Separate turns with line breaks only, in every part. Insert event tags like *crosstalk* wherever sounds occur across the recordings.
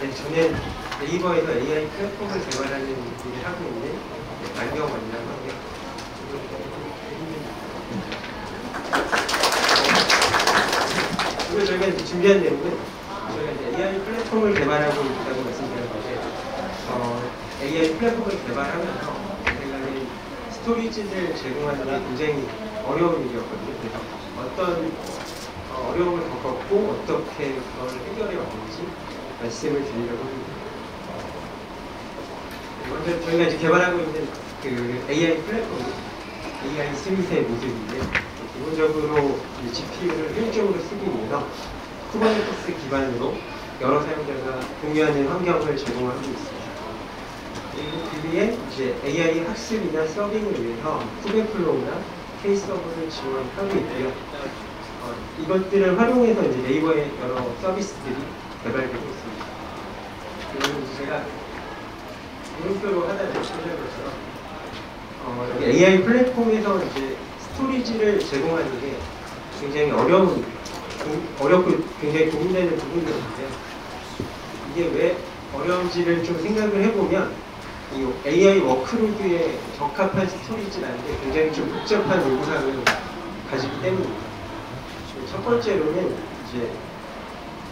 네, 저는 네이버에서 AI 플랫폼을 개발하는 일을 하고 있는 네, 안경원이라고 하고요. 오늘 저희가 이제 준비한 내용은 저희가 AI 플랫폼을 개발하고 있다고 말씀드렸는데 어, AI 플랫폼을 개발하면서 저희가 스토리지를 제공하는 게 굉장히 어려운 일이었거든요. 그래서 어떤 어, 어려움을 겪었고 어떻게 그걸 해결해 왔는지 말씀을 드리려고 합니다. 먼저 저희가 이제 개발하고 있는 그 AI 플랫폼, AI 스윗의 모습인데 기본적으로 이 GPU를 효율적으로 쓰기 위해서 Kubernetes 기반으로 여러 사용자가 공유하는 환경을 제공하고 있습니다. 그리고 그 위에 이제 AI 학습이나 serving을 위해서 Kubeflow나 케이서버를 지원하고 있고요. 어, 이것들을 활용해서 이제 네이버의 여러 서비스들이 있습니다. 그리고 이제 제가 물음표로 하나 것처럼 어, AI 플랫폼에서 이제 스토리지를 제공하는 게 굉장히 어려운, 고- 어렵고 굉장히 고민되는 부분이었는데 이게 왜 어려운지를 좀 생각을 해보면 이 AI workload에 적합한 storage라는 게 굉장히 좀 복잡한 요구사항을 가지기 때문입니다. 첫 번째로는 이제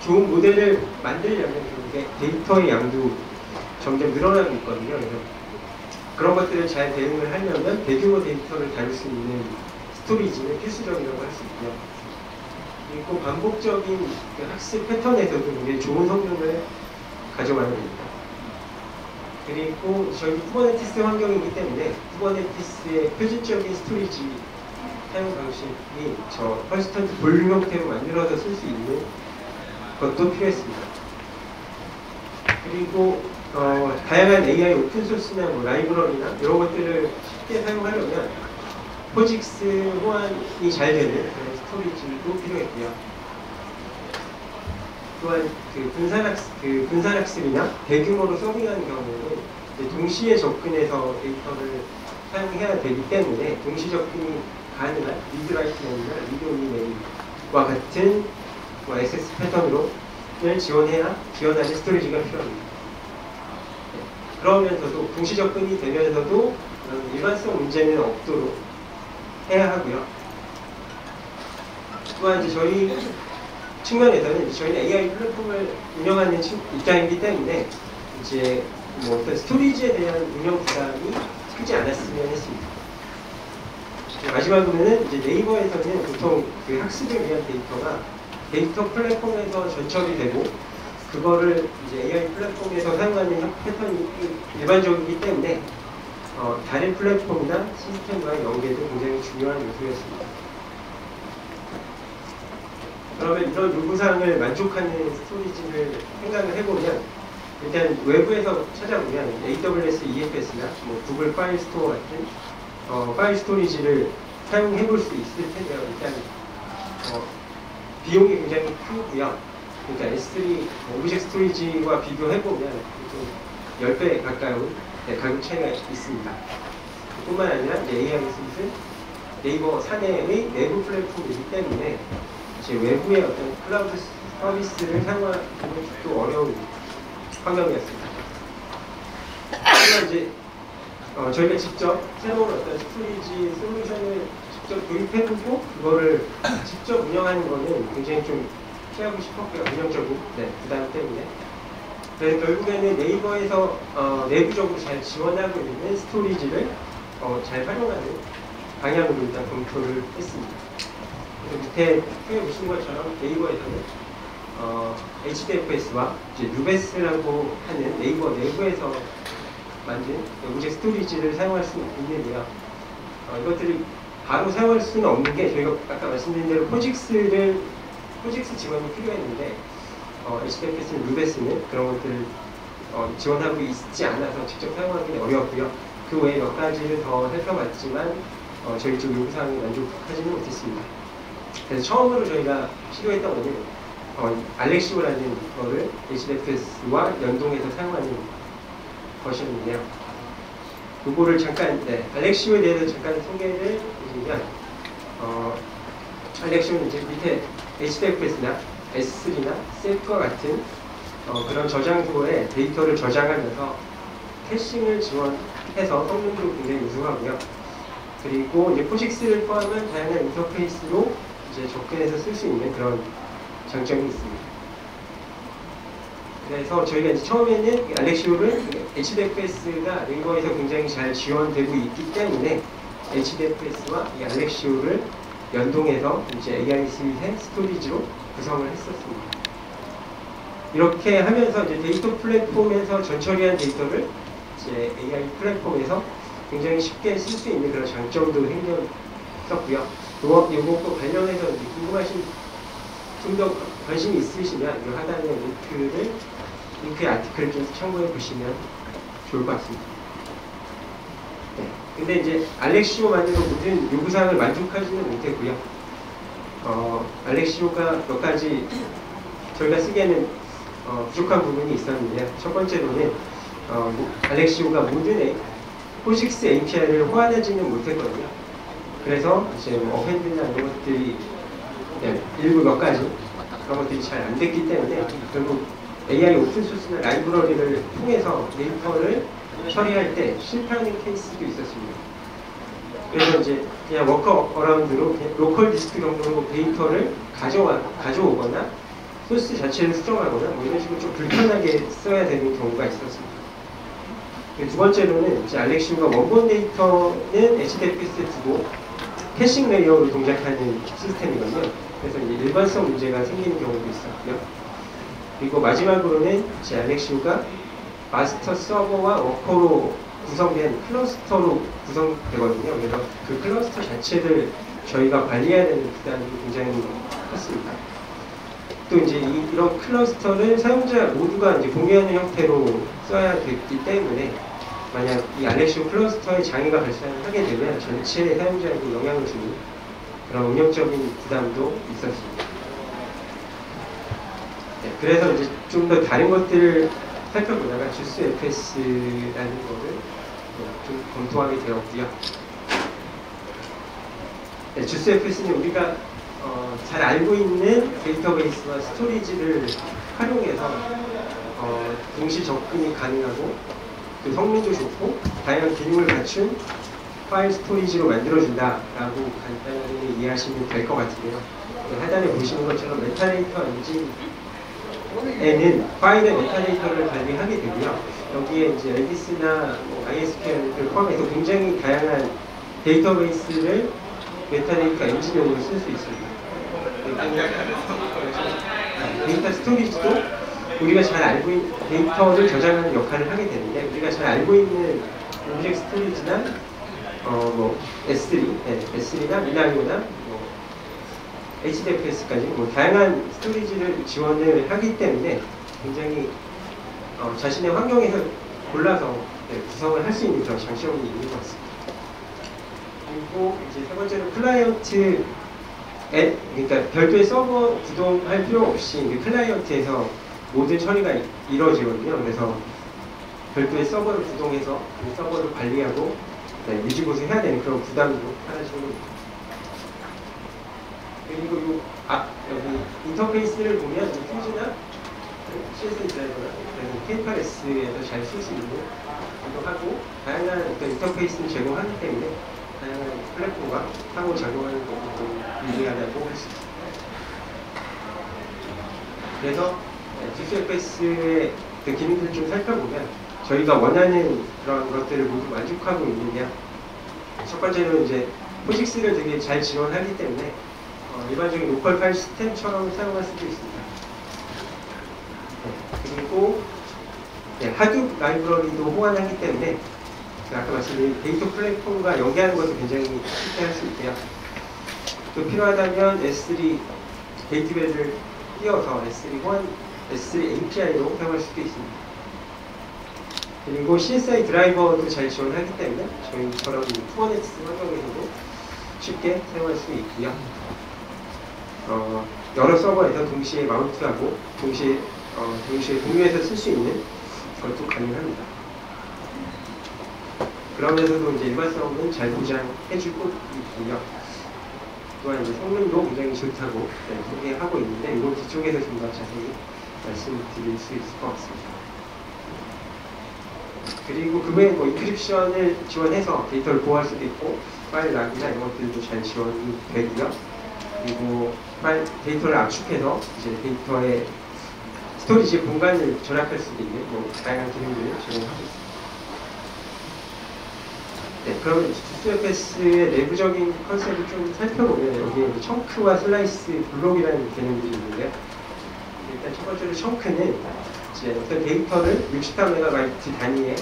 좋은 모델을 만들려면 이게 데이터의 양도 점점 늘어나고 있거든요. 그래서 그런 것들을 잘 대응을 하려면 대규모 데이터를 다룰 수 있는 storage는 필수적이라고 할 수 있고요. 그리고 반복적인 그 학습 패턴에서도 굉장히 좋은 성능을 가져가야 됩니다. 그리고 저희 Kubernetes 환경이기 때문에 Kubernetes의 표준적인 storage 사용 방식이 저 persistent volume 형태로 만들어서 쓸 수 있는 것도 필요했습니다. 그리고 어, 다양한 AI open source나 뭐 라이브러리나 이런 것들을 쉽게 사용하려면 POSIX 호환이 잘 되는 storage도 필요했고요. 또한 그 분산학습, 그 분산학습이나 대규모로 serving하는 경우에는 이제 동시에 접근해서 데이터를 사용해야 되기 때문에 동시 접근이 가능한 ReadWriteMany나 ReadOnlyMany와 같은 뭐 access 패턴으로 를 지원해야 지원하는 storage가 필요합니다. 네. 그러면서도 동시 접근이 되면서도 그런 일관성 문제는 없도록 해야 하고요. 또한 이제 저희 측면에서는 저희는 AI 플랫폼을 운영하는 친- 입장이기 때문에 이제 뭐 어떤 storage에 대한 운영 부담이 크지 않았으면 했습니다. 마지막으로는 이제 네이버에서는 보통 그 학습을 위한 데이터가 데이터 플랫폼에서 전처리 되고 그거를 이제 AI 플랫폼에서 사용하는 형- 패턴이 일반적이기 때문에 어, 다른 플랫폼이나 시스템과의 연계도 굉장히 중요한 요소였습니다. 그러면 이런 요구사항을 만족하는 storage를 생각을 해보면 일단 외부에서 찾아보면 AWS EFS나 뭐 구글 Filestore 같은 어, 파일 storage를 사용해 볼 수 있을 텐데요. 일단 어, 비용이 굉장히 크고요. 그러니까 S3 object storage와 비교해 보면 좀 10배 가까운 네, 가격 차이가 있습니다. 뿐만 아니라 이제 AI 스윗은 네이버 사내의 내부 플랫폼이기 때문에 이제 외부의 어떤 클라우드 서비스를 사용하는 것도 어려운 환경이었습니다. 하지만 이제 어, 저희가 직접 새로운 어떤 storage 솔루션을 직접 도입해보고 그거를 *clears throat* 직접 운영하는 거는 굉장히 좀 피하고 싶었고요. 운영적인 네, 부담 때문에. 그래서 결국에는 네이버에서 어, 내부적으로 잘 지원하고 있는 storage를 어, 잘 활용하는 방향으로 일단 검토를 했습니다. 그래서 밑에 표에 보신 것처럼 네이버에서는 어, HDFS와 이제 Nubes라고 하는 네이버 내부에서 만든 object storage를 사용할 수 있는데요. 어, 이것들이 바로 사용할 수는 없는 게 저희가 아까 말씀드린 대로 포직스를 포직스 지원이 필요했는데 어, HDFS는 Nubes는 그런 것들을 어, 지원하고 있지 않아서 직접 사용하기 어려웠고요. 그 외에 몇 가지를 더 살펴봤지만 어, 저희 쪽 요구사항에 만족하지는 못했습니다. 그래서 처음으로 저희가 시도했던 거는 어, 알렉시오라는 거를 HDFS와 연동해서 사용하는 것이었는데요. 그거를 잠깐, 네, 알렉시오에 대해서 잠깐 소개를 드리면, 어, 알렉시오는 이제 밑에 HDFS나 S3나 Ceph와 같은 어, 그런 저장소에 데이터를 저장하면서 caching을 지원해서 성능도 굉장히 우수하고요. 그리고 이제 POSIX를 포함한 다양한 인터페이스로 이제 접근해서 쓸 수 있는 그런 장점이 있습니다. 그래서 저희가 이제 처음에는 Alluxio를 HDFS가 네이버에서 굉장히 잘 지원되고 있기 때문에 HDFS와 이 Alluxio를 연동해서 이제 AI 스윗의 스토리지로 구성을 했었습니다. 이렇게 하면서 이제 데이터 플랫폼에서 전처리한 데이터를 이제 AI 플랫폼에서 굉장히 쉽게 쓸 수 있는 그런 장점도 생겼었고요. 요, 요것과 관련해서 궁금하신 좀 더 관심이 있으시면 이 하단에 링크를 링크의 article을 좀 참고해 보시면 좋을 것 같습니다. 네. 근데 이제 알렉시오만으로 모든 요구사항을 만족하지는 못했고요. 어, 알렉시오가 몇 가지 저희가 쓰기에는 어, 부족한 부분이 있었는데요. 첫 번째로는 어, 뭐, 알렉시오가 모든 포식스 API를 호환하지는 못했거든요. 그래서 이제 뭐 어펜드나 이런 것들이 네, 일부 몇 가지 그런 것들이 잘 안 됐기 때문에 결국 AI 오픈소스나 라이브러리를 통해서 데이터를 처리할 때 실패하는 케이스도 있었습니다. 그래서 이제 그냥 workaround로 local disk 정도로 데이터를 가져와, 가져오거나 소스 자체를 수정하거나 뭐 이런 식으로 좀 불편하게 써야 되는 경우가 있었습니다. 두 번째로는 이제 Alluxio가 원본 데이터는 HDFS에 두고 caching layer로 동작하는 시스템이거든요. 그래서 이제 일관성 문제가 생기는 경우도 있었고요. 그리고 마지막으로는 이제 Alluxio가 마스터 서버와 worker로 구성된 cluster로 구성되거든요. 그래서 그 클러스터 자체를 저희가 관리해야 되는 부담이 굉장히 컸습니다. 또 이제 이, 런 cluster를 사용자 모두가 이제 공유하는 형태로 써야 됐기 때문에 만약 이 Alluxio cluster에 장애가 발생하게 되면 전체 사용자에게 영향을 주는 그런 운영적인 부담도 있었습니다. 네, 그래서 이제 좀 더 다른 것들을 살펴보다가 JuiceFS라는 거를 네, 좀 검토하게 되었고요. 네, JuiceFS는 우리가 어, 잘 알고 있는 데이터베이스와 storage를 활용해서 어, 동시 접근이 가능하고 그 성능도 좋고 다양한 기능을 갖춘 파일 storage로 만들어준다라고 간단하게 이해하시면 될 것 같은데요. 네, 하단에 보시는 것처럼 메타데이터 엔진 에는 파일의 메타데이터를 관리하게 되고요. 여기에 이제 Redis나 뭐 MySQL을 포함해서 굉장히 다양한 데이터베이스를 메타데이터 엔진용으로 쓸 수 있습니다. 데이터 storage도 우리가 잘 알고 있는 데이터를 저장하는 역할을 하게 되는데 우리가 잘 알고 있는 object storage나 어, 뭐 S3, 네, S3나 미나리오나 뭐 HDFS까지 뭐 다양한 storage를 지원을 하기 때문에 굉장히 어, 자신의 환경에서 골라서 네, 구성을 할 수 있는 그런 장점이 있는 것 같습니다. 그리고 이제 세 번째로 클라이언트 앱, 그러니까 별도의 서버 구동할 필요 없이 클라이언트에서 모든 처리가 이루어지거든요. 그래서 별도의 서버를 구동해서 그 서버를 관리하고 네, 유지 보수 해야 되는 그런 부담도 하나씩은 그리고 요 앞, 여기 인터페이스를 보면 퓨즈나 CSS 드라이버나 K8S에서 잘 쓸 수 있는 것도 하고 다양한 어떤 인터페이스를 제공하기 때문에 다양한 플랫폼과 상호 작용하는 것도 유리하다고 할 수 있습니다. 그래서 JuiceFS의 그 기능들을 좀 살펴보면 저희가 원하는 그런 것들을 모두 만족하고 있는데요. 첫 번째로 이제 POSIX를 되게 잘 지원하기 때문에 어, 일반적인 local 파일 시스템처럼 사용할 수도 있습니다. 네, 그리고 네, Hadoop 라이브러리도 호환하기 때문에 아까 말씀드린 데이터 플랫폼과 연계하는 것도 굉장히 쉽게 할 수 있고요. 또 필요하다면 S3 gateway를 띄워서 S3 호환, S3 API로 사용할 수도 있습니다. 그리고 CSI 드라이버도 잘 지원하기 때문에 저희처럼 Kubernetes 환경에서도 쉽게 사용할 수 있고요. 어, 여러 서버에서 동시에 mount하고 동시에 어, 동시에 공유해서 쓸 수 있는 것도 가능합니다. 그러면서도 이제 일관성은 잘 보장해주고 있고요. 또한 이제 성능도 굉장히 좋다고 네, 소개하고 있는데 이걸 뒤쪽에서 좀 더 자세히 말씀드릴 수 있을 것 같습니다. 그리고 그 외에 뭐 encryption을 지원해서 데이터를 보호할 수도 있고 파일 lock이나 이런 것들도 잘 지원이 되고요. 그리고 데이터를 압축해서 이제 데이터의 storage 공간을 절약할 수도 있는 뭐 다양한 기능들을 제공하고 있습니다. 네, 그러면 JuiceFS의 내부적인 concept을 좀 살펴보면 여기에 chunk와 slice 블록이라는 개념들이 있는데요. 일단 첫 번째로 chunk는 이제 어떤 데이터를 64MB 단위의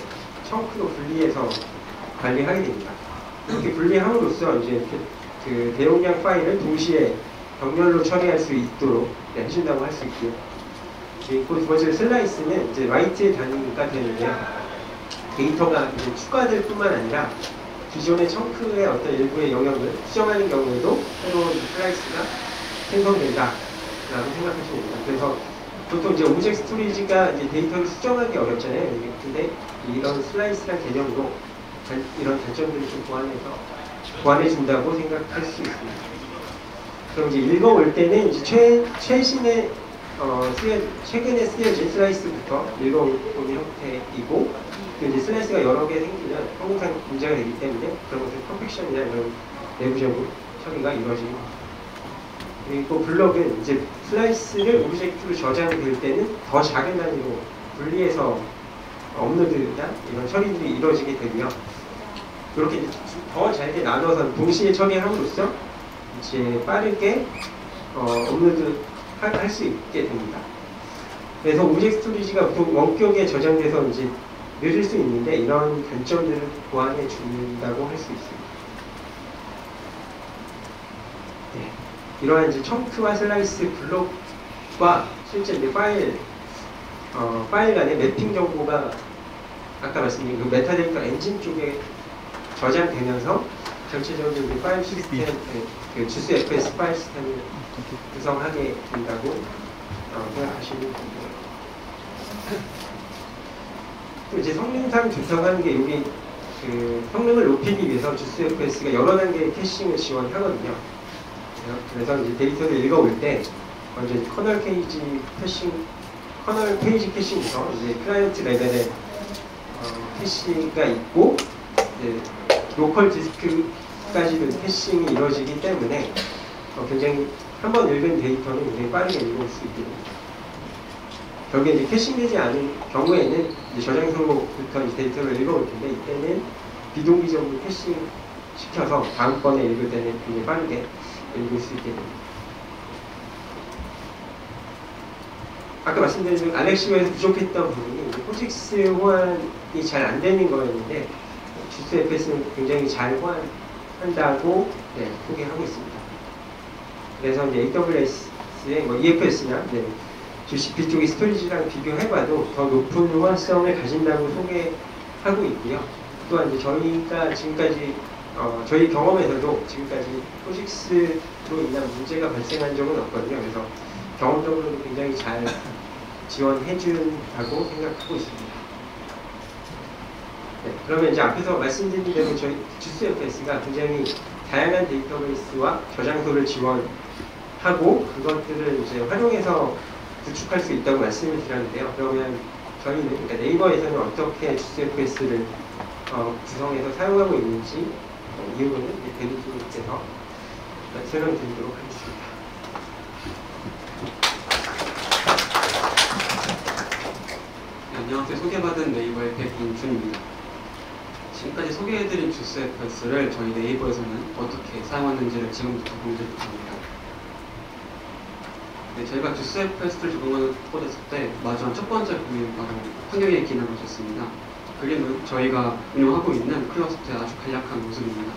chunk로 분리해서 관리하게 됩니다. 이렇게 분리함으로써 이제 이렇게 그 대용량 파일을 동시에 병렬로 처리할 수 있도록 네, 해준다고 할 수 있고요. 그리고 두 번째로 slice는 이제 write의 단위가 되는데요. 데이터가 이제 추가될 뿐만 아니라 기존의 chunk의 어떤 일부의 영역을 수정하는 경우에도 새로운 slice가 생성된다라고 생각하시면 됩니다. 그래서 보통 이제 object storage가 이제 데이터를 수정하기 어렵잖아요. 근데 이런 slice란 개념으로 단- 이런 단점들을 좀 보완해서 보완해 준다고 생각할 수 있습니다. 그럼 이제 읽어올 때는 이제 최, 최신의 어, 쓰여, 최근에 쓰여진 slice부터 읽어오는 형태이고 그 이제 slice가 여러 개 생기면 항상 문제가 되기 때문에 그런 것들 compaction이나 이런 내부적인 처리가 이루어집니다. 그리고 블럭은 이제 slice를 object로 저장될 때는 더 작은 단위로 분리해서 업로드나 이런 처리들이 이루어지게 되고요. 이렇게 더 잘게 나눠서 동시에 처리함으로써 이제 빠르게 어, 업로드 할 수 있게 됩니다. 그래서 object storage가 원격에 저장돼서 이제 느릴 수 있는데 이런 단점들을 보완해 준다고 할 수 있습니다. 네. 이러한 이제 chunk와 slice 블록과 실제 이제 파일 어, 파일 간의 mapping 정보가 아까 말씀드린 그 메타데이터 엔진 쪽에 저장되면서 전체적인 그 파일 시스템, 그, 그 JuiceFS 파일 시스템을 구성하게 된다고 어, 생각하시면 됩니다. 또 이제 성능상 좋다고 게 여기 그 성능을 높이기 위해서 JuiceFS가 여러 단계의 caching을 지원하거든요. 그래서 이제 데이터를 읽어올 때 먼저 kernel page caching, kernel page caching부터 이제 클라이언트 레벨의 어, 캐시가 있고 이제 local 디스크까지도 caching이 이루어지기 때문에 어, 굉장히 한 번 읽은 데이터는 굉장히 빠르게 읽을 수 있게 됩니다. 결국에 이제 caching되지 않은 경우에는 이제 저장소로부터 이제 데이터를 읽어올 텐데 이때는 비동기적으로 caching 시켜서 다음번에 읽을 때는 굉장히 빠르게 읽을 수 있게 됩니다. 아까 말씀드린 그 Alluxio에서 부족했던 부분이 POSIX 호환이 잘 안 되는 거였는데 JuiceFS는 굉장히 잘 호환한다고 네, 소개하고 있습니다. 그래서 이제 AWS의 뭐 EFS나 네, GCP 쪽의 storage랑 비교해봐도 더 높은 호환성을 가진다고 소개하고 있고요. 또한 이제 저희가 지금까지 어, 저희 경험에서도 지금까지 POSIX로 인한 문제가 발생한 적은 없거든요. 그래서 경험적으로도 굉장히 잘 지원해준다고 생각하고 있습니다. 네, 그러면 이제 앞에서 말씀드린 대로 저희 주스 FS가 굉장히 다양한 데이터베이스와 저장소를 지원하고 그것들을 이제 활용해서 구축할 수 있다고 말씀을 드렸는데요. 그러면 저희는 그러니까 네이버에서는 어떻게 주스 FS를 어, 구성해서 사용하고 있는지 어, 이유는 대리님께서 설명드리도록 하겠습니다.
네, 안녕하세요. 소개받은 네이버의 백인준입니다. 지금까지 소개해드린 주스 FS를 저희 네이버에서는 어떻게 사용하는지를 지금부터 공개드립니다. 네, 저희가 주스 FS를 적용하는 꽂았을 때 마주한 첫 번째 고민은 바로 환경의 기능이었습니다. 그림은 저희가 운영하고 있는 클러스터의 아주 간략한 모습입니다.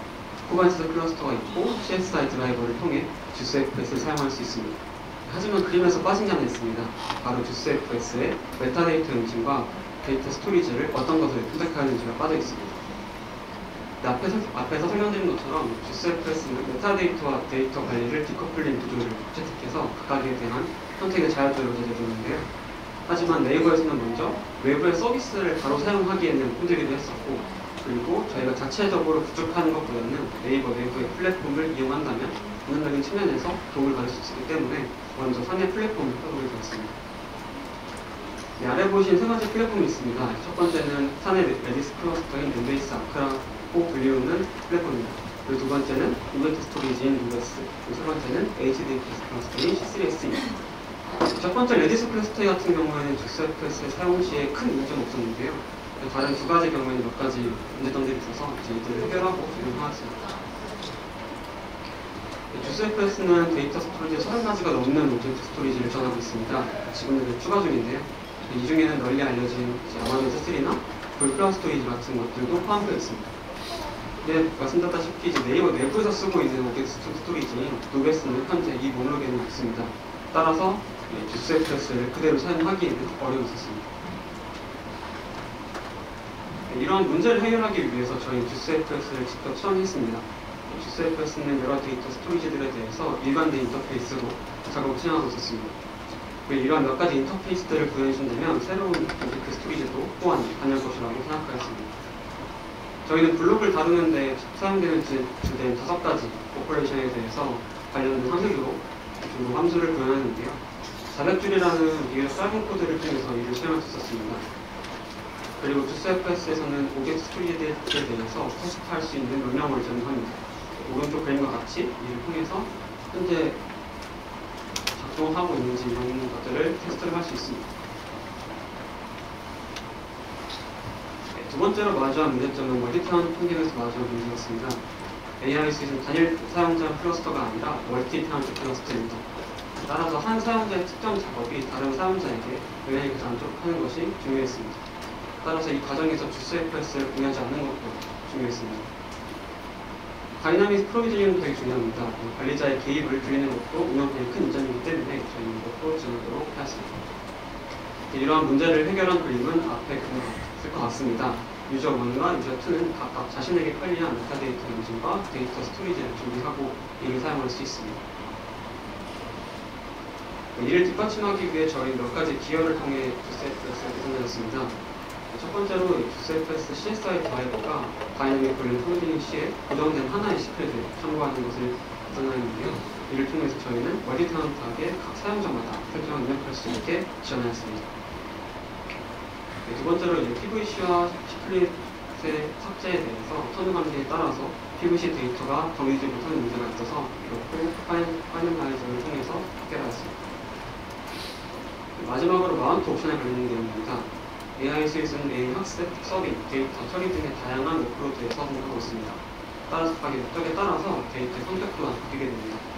Kubernetes 클러스터가 있고 CSI 드라이버를 통해 JuiceFS를 사용할 수 있습니다. 하지만 그림에서 빠진 게 하나 있습니다. 바로 JuiceFS의 메타데이터 엔진과 데이터 storage를 어떤 것을 선택하는지가 빠져 있습니다. 네, 앞에서, 앞에서 설명드린 것처럼 JuiceFS는 메타데이터와 데이터 관리를 디커플링 구조를 채택해서 각각에 대한 선택을 자율적으로 제공되는데요. 하지만 네이버에서는 먼저 외부의 서비스를 바로 사용하기에는 힘들기도 했었고 그리고 저희가 자체적으로 구축하는 것보다는 네이버 내부의 플랫폼을 이용한다면 운영적인 측면에서 도움을 받을 수 있기 때문에 먼저 사내 플랫폼을 써보게 되었습니다. 네, 아래 보신 세 가지 플랫폼이 있습니다. 첫 번째는 사내 Redis 클러스터인 nBase-ARC라고 불리우는 플랫폼입니다. 그리고 두 번째는 object storage인 Nubes, 그리고 세 번째는 HDFS 클러스터인 C3S입니다. 첫 번째 Redis 클러스터 같은 경우에는 JuiceFS의 사용 시에 큰 문제는 없었는데요. 다른 두 가지 경우에는 몇 가지 문제점들이 있어서 이제 이들을 해결하고 적용하였습니다. JuiceFS는 데이터 storage 30가지가 넘는 object storage를 지원하고 있습니다. 지금은 추가 중인데요. 이 중에는 널리 알려진 Amazon S3나 Google Cloud Storage 같은 것들도 포함되어 있습니다. 네, 말씀드렸다시피 이제 네이버 내부에서 쓰고 있는 object storage인 Nubes는 현재 이 목록에는 없습니다. 따라서 JuiceFS를 그대로 사용하기에는 어려움이 있었습니다. 네, 이러한 문제를 해결하기 위해서 저희 JuiceFS를 직접 추가했습니다. JuiceFS는 여러 데이터 storage들에 대해서 일관된 인터페이스로 작업을 진행하고 있었습니다. 이러한 몇 가지 인터페이스들을 구현해준다면 새로운 object storage도 또한 가능할 것이라고 생각하였습니다. 저희는 블록을 다루는데 사용되는 주- 주된 다섯 가지 operation에 대해서 관련된 함수로 주로 함수를 구현하는데요. 자력줄이라는 비교 짧은 코드를 통해서 이를 실행할 수 있었습니다. 그리고 JuiceFS에서는 object storage에 대해서 테스트할 수 있는 명령어를 제공합니다. 오른쪽 그림과 같이 이를 통해서 현재 작동하고 있는지 이런 것들을 테스트를 할 수 있습니다. 네, 두 번째로 마주한 문제점은 multi-tenant 환경에서 마주한 문제였습니다. AI 수준 단일 사용자 클러스터가 아니라 multi-tenant 클러스터입니다. 따라서 한 사용자의 특정 작업이 다른 사용자에게 영향이 안 가게 하는 것이 중요했습니다. 따라서 이 과정에서 JuiceFS를 공유하지 않는 것도 중요했습니다. dynamic provisioning은 되게 중요합니다. 그 관리자의 개입을 줄이는 것도 운영 측면에 큰 이점이기 때문에 저희는 이것도 지원하도록 하였습니다. 이러한 문제를 해결한 그림은 앞에 있을 것 같습니다. 유저 1과 유저 2는 각각 자신에게 편리한 메타데이터 엔진과 데이터 storage를 준비하고 이를 사용할 수 있습니다. 이를 뒷받침하기 위해 저희 몇 가지 기여를 통해 JuiceFS를 구성하였습니다. 첫 번째로 JuiceFS CSI 드라이버가 dynamic volume provisioning 시에 고정된 하나의 secret을 참고하는 것을 구성하였는데요. 이를 통해서 저희는 multi-tenant하게 각 사용자마다 설정을 입력할 수 있게 지원하였습니다. 네, 두 번째로 이제 PVC와 secret의 삭제에 대해서 선후 관계에 따라서 PVC 데이터가 정리되지 못하는 문제가 있어서 이렇고 파일, finalizer를 통해서 해결하였습니다. 마지막으로 mount 옵션에 관련된 내용입니다. AI 수익은 AI 학습, 서빙, 데이터 처리 등의 다양한 workload에 serving하고 있습니다. 따라서 각기 목적에 따라서 데이터의 선택 또한 바뀌게 됩니다.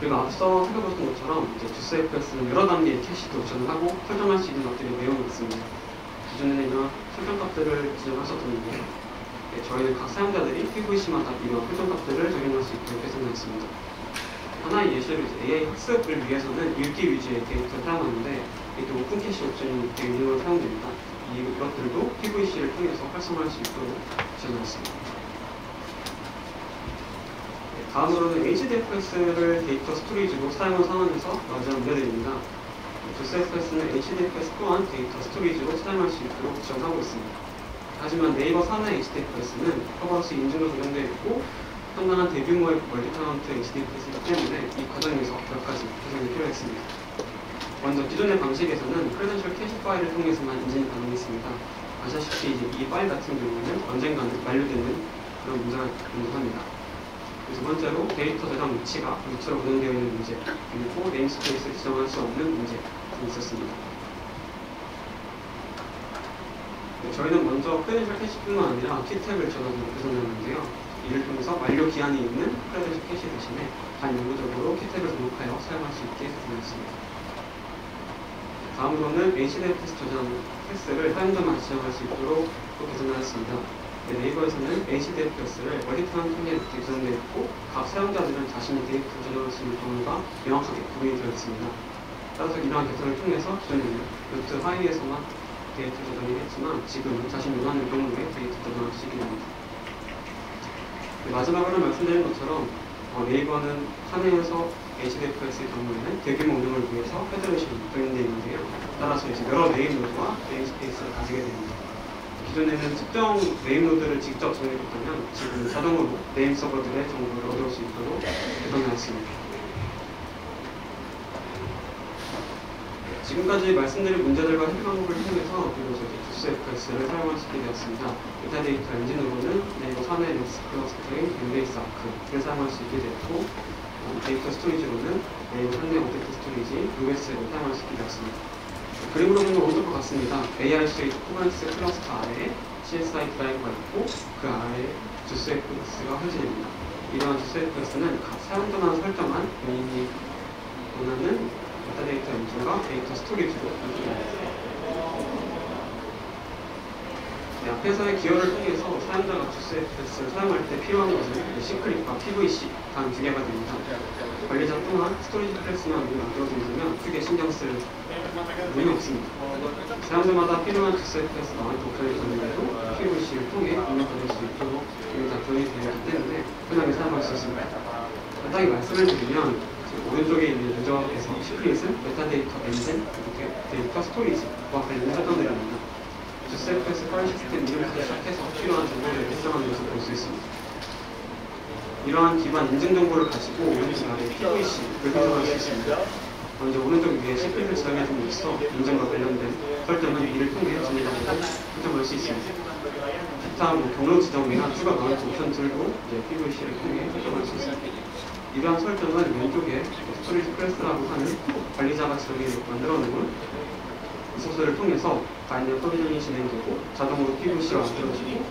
그리고 앞서 살펴봤던 것처럼 이제 JuiceFS는 여러 단계의 캐시도 옵션을 하고 설정할 수 있는 것들이 내용이 있습니다. 기존에는 설정값들을 지정하셨던데요. 네, 저희는 각 사용자들이 PVC마다 이런 설정값들을 적용할 수 있도록 개선하였습니다. 하나의 예시로 AI 학습을 위해서는 읽기 위주의 데이터를 사용하는데 이때 open cache 옵션이 되게 유용하게 사용됩니다. 이- 이것들도 PVC를 통해서 활성화할 수 있도록 지원하였습니다. 네, 다음으로는 HDFS를 데이터 storage로 사용한 상황에서 마주한 문제들입니다. JuiceFS는 HDFS 또한 데이터 storage로 사용할 수 있도록 지원하고 있습니다. 하지만 네이버 사내 HDFS는 Kerberos 인증도 적용되어 있고 상당한 대규모의 multi-tenant HDFS이기 때문에 이 과정에서 몇 가지 개선이 필요했습니다. 먼저 기존의 방식에서는 credential cache 파일을 통해서만 인증이 가능했습니다. 아시다시피 이 파일 같은 경우는 언젠가는 만료되는 그런 문제가 존재합니다. 두 번째로 데이터 저장 위치가 루트로 고정되어 있는 문제, 그리고 namespace를 지정할 수 없는 문제 등이 있었습니다. 네, 저희는 먼저 credential cache뿐만 아니라 keytab을 추가로 구성했는데요. 이를 통해서 만료 기한이 있는 credential cache 대신에 반영구적으로 keytab을 등록하여 사용할 수 있게 구성했습니다. 다음으로는 HDFS 저장 path를 사용자마다 지정할 수 있도록 또 개선하였습니다. 네, 네이버에서는 HDFS를 multi-tenant하게 구성되어 있고 각 사용자들은 자신이 데이터 저장할 수 있는 경로가 명확하게 구분이 되어 있습니다. 따라서 이러한 개선을 통해서 기존에는 루트 하위에서만 데이터 저장이 했지만 지금은 자신이 원하는 경로에 데이터 저장할 수 있게 됩니다. 네, 마지막으로 말씀드린 것처럼 어, 네이버는 사내에서 HDFS의 경우에는 대규모 운영을 위해서 federation이 적용되어 있는데요. 따라서 이제 여러 NameNode와 namespace를 가지게 됩니다. 기존에는 특정 NameNode를 직접 정해줬다면 지금 자동으로 name 서버들의 정보를 얻을 수 있도록 개선하였습니다. 지금까지 말씀드린 문제들과 해결 방법을 통해서 비로소 이제 JuiceFS를 사용할 수 있게 되었습니다. 메타데이터 엔진으로는 네이버 사내 Redis 클러스터인 nBase-ARC를 사용할 수 있게 되었고 어, 데이터 storage로는 네이버 사내 object storage, NUBES를 사용할 수 있게 되었습니다. 그림으로 보면 오른쪽과 같습니다. ARC Kubernetes 클러스터 아래에 CSI driver가 있고 그 아래에 JuiceFS가 설치됩니다. 이러한 JuiceFS는 각 사용자만 설정한 본인이 원하는 메타데이터 엔진과 데이터 storage로 연결됩니다. 네, 앞에서의 기여를 통해서 사용자가 JuiceFS를 사용할 때 필요한 것은 secret과 PVC 단 두 개가 됩니다. 관리자 또한 스토리지 만들어져 있으면 크게 신경 쓸 무리 없습니다. 사용자마다 필요한 주스FS와 도쿄의 전용에도 PVC를 통해 입력받을 수 있도록 이미 작동이 되어 있기 때문에 편하게 사용할 수 있습니다. 간단히 말씀을 드리면 오른쪽에 있는 유저에서 시크릿은 메타데이터 이렇게 데이터 스토리지와 관련된 설정들입니다. 주스FS 파일 시스템 이름부터 시작해서 필요한 정보를 것을 볼수 있습니다. 이러한 기반 인증 정보를 가지고 오른쪽 아래 PVC를 설정할 수 있습니다. 먼저 오른쪽 위에 지정해주고 있어 인증과 관련된 설정은 이를 통해 진행하고 설정할 수 있습니다. 기타 뭐 경로 지정이나 추가 mount 옵션들도 이제 PVC를 통해 설정할 수 있습니다. 이러한 설정은 왼쪽에 storage class라고 하는 관리자가 지정해 만들어 놓은 리소스를 통해서 binding provision이 진행되고 자동으로 PVC가 만들어지고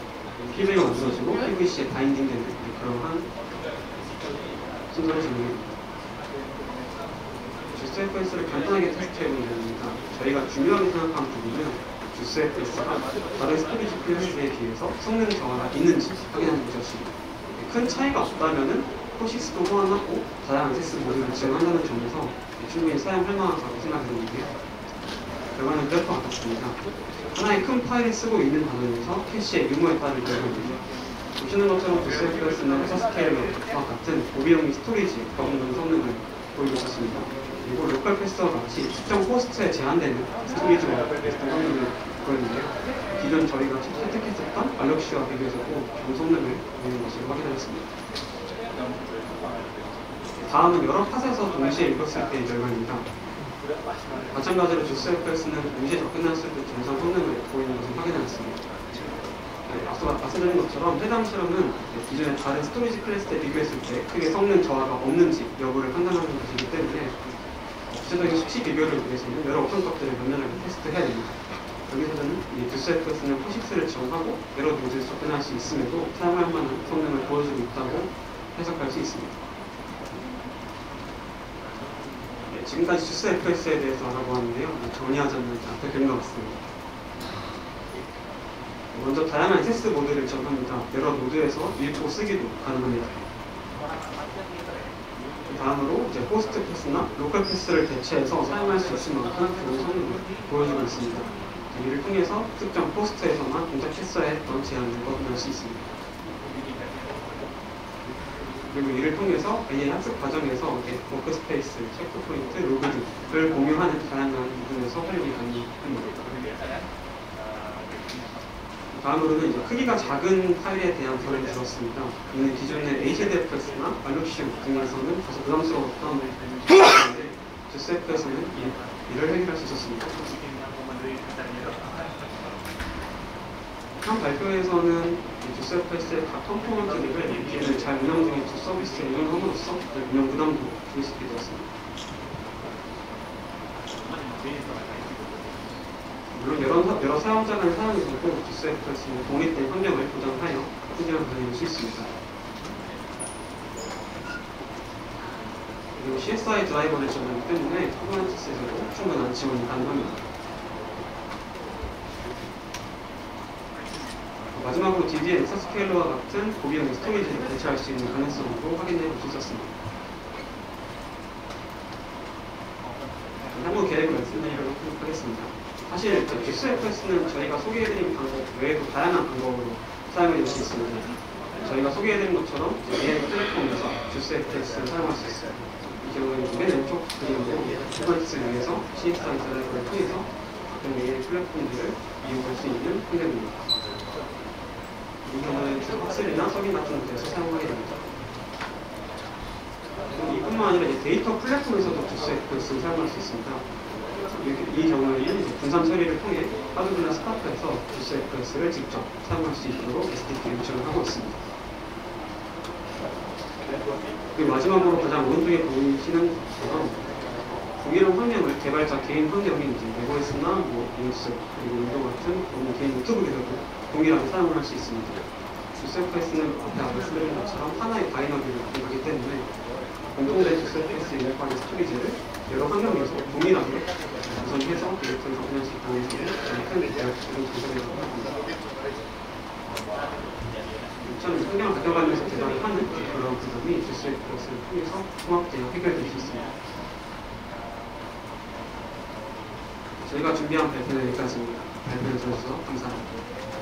PV가 만들어지고 PVC에 바인딩되는 그러한 순서를 진행합니다. JuiceFS를 간단하게 테스트해보면 됩니다. 저희가 중요하게 생각하는 부분은 JuiceFS가 다른 storage class에 비해서 성능 저하가 있는지 확인하는 것이었습니다. 큰 차이가 없다면은 POSIX도 호환하고 다양한 access mode를 지원한다는 점에서 충분히 사용할 만하다고 생각했는데요. 결과는 것 같았습니다. 하나의 큰 파일을 쓰고 있는 반면에서 캐시의 유무에 따른 결과입니다. 보시는 것처럼 주스FS는 회사 스케일러와 같은 고비용 스토리지 적응하는 성능을 보이고 있었습니다. 그리고 로컬 패스와 같이 특정 호스트에 제한되는 스토리지와 비슷한 성능을 보였는데요. 기존 저희가 채택했었던 알록시와 비교해서도 좋은 성능을 보이는 것을 확인하였습니다. 다음은 여러 pod에서 동시에 읽었을 때의 결과입니다. 마찬가지로 JuiceFS는 동시에 접근했을 때 정상 성능을 보이는 것을 확인하였습니다. 네, 앞서 말씀드린 것처럼 해당 실험은 기존의 다른 storage class 대비 비교했을 때 크게 성능 저하가 없는지 여부를 판단하는 것이기 때문에 구체적인 수치 비교를 위해서는 여러 옵션 값들을 면밀하게 테스트해야 됩니다. 여기서는 이 JuiceFS는 POSIX를 지원하고 여러 node에 접근할 수 있음에도 사용할 만한 성능을 보여주고 있다고 해석할 수 있습니다. 네, 지금까지 JuiceFS에 대해서 알아보았는데요. 정리하자면 앞에 그림 같습니다. 먼저 다양한 access mode를 적합니다. 여러 node에서 읽고 쓰기도 가능합니다. 다음으로 이제 host path나 local path를 대체해서 사용할 수 있을 만큼 좋은 성능을 보여주고 있습니다. 이를 통해서 특정 host에서만 동작했어야 했던 제한을 깨낼 수 있습니다. 그리고 이를 통해서 AI 학습 과정에서 workspace, checkpoint, 로그 등을 공유하는 다양한 부분에서 활용이 가능합니다. 다음으로는 이제 크기가 작은 파일에 대한 변을 들었습니다. 이는 기존의 HDFS나 Alluxio 등에서는 다소 부담스러웠던 부분인데 JuiceFS에서는 이를 해결할 수 있었습니다. 한 발표에서는 JuiceFS의 각 component들을 기존에 잘 운영 중인 주 서비스에 운영함으로써 운영 부담도 줄일 수 있게 되었습니다. 물론 여러, 여러 사용자 간 사용에서도 JuiceFS는 독립된 환경을 보장하여 꾸준히 다닐 수 있습니다. 그리고 CSI driver를 지원하기 때문에 Kubernetes에서도 충분한 지원이 가능합니다. 마지막으로 DDN의 EXAScaler와 같은 고비용 storage를 대체할 수 있는 가능성도 확인해 볼 수 있었습니다. 향후 계획을 말씀드리도록 하겠습니다. 사실 JuiceFS는 저희가 소개해드린 방법 외에도 다양한 방법으로 사용해 줄수 있습니다. 저희가 소개해드린 것처럼 AI 플랫폼에서 JuiceFS를 사용할 수 있어요. 이 경우에는 맨 왼쪽 그림으로 Kubernetes를 위해서 CSI driver를 통해서 어떤 AI 플랫폼들을 이용할 수 있는 환경입니다. 이 경우는 학습이나 서빙 같은 곳에서 사용하게 됩니다. 이뿐만 아니라 데이터 플랫폼에서도 주스FS를 사용할 수 있습니다. 이, 이 경우에는 분산 처리를 통해 하드웨어나 스파크에서 GCFS를 직접 사용할 수 있도록 SDK 요청을 하고 있습니다. 그리고 마지막으로 가장 오른쪽에 보이시는 것처럼 동일한 환경을 개발자 개인 환경인 이제 웨버에스나 뭐 리눅스 그리고 윈도우 같은 그런 개인 노트북에서도 동일하게 사용을 할 수 있습니다. GCFS는 앞에 말씀드린 것처럼 하나의 바이너리를 가져가기 때문에 공통된 GCFS 일반의 스토리지를 여러 환경에서 동일하게 디렉트를 접근할 수 있다는 점을 저희 팬의 대학적인 장점이라고 합니다. 저는 환경을 가져가면서 대단히 하는 그런 부분이 GCFS를 통해서 통합되어 해결될 수 있습니다. 저희가 준비한 발표는 여기까지입니다. 발표해 주셔서 감사합니다.